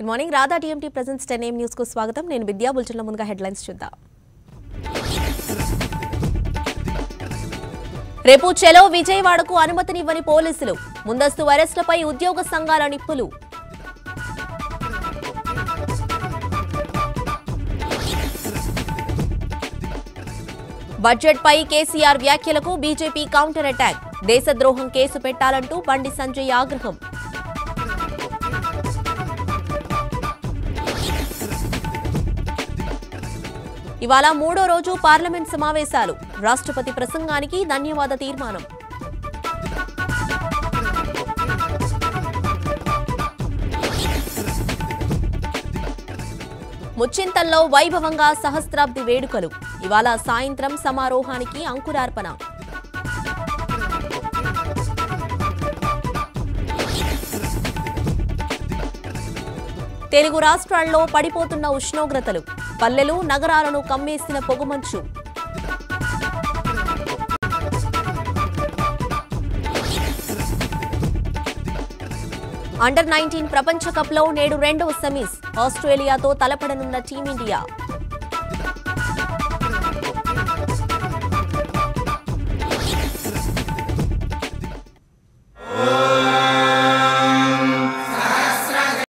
Good morning Radha TMT presents ten ఏం న్యూస్కు స్వాగతం. నేను విద్యా బుల్చన్ల ముందుగా హెడ్లైన్స్ చూద్దాం. రేపు చెలో విజయవాడకు అనుమతినివ్వని పోలీసులు. ముందస్తు అరెస్టులపై ఉద్యోగ సంఘాల నిప్పులు. బడ్జెట్పై కేసీఆర్ వ్యాఖ్యలకు బీజేపీ కౌంటర్ అటాక్. దేశద్రోహం కేసు పెట్టాలంటూ బండి సంజయ్ ఆగ్రహం. ఇవాళ మూడో రోజు పార్లమెంట్ సమావేశాలు. రాష్ట్రపతి ప్రసంగానికి ధన్యవాద తీర్మానం. ముచ్చింతల్లో వైభవంగా సహస్రాబ్ది వేడుకలు. ఇవాళ సాయంత్రం సమారోహానికి అంకురార్పణ. తెలుగు రాష్ట్రాల్లో పడిపోతున్న ఉష్ణోగ్రతలు. పల్లెలు నగరాలను కమ్మేసిన పొగుమంచు అండర్ నైన్టీన్ ప్రపంచ కప్లో నేడు రెండవ సెమీస్. ఆస్ట్రేలియాతో తలపడనున్న టీమిండియా.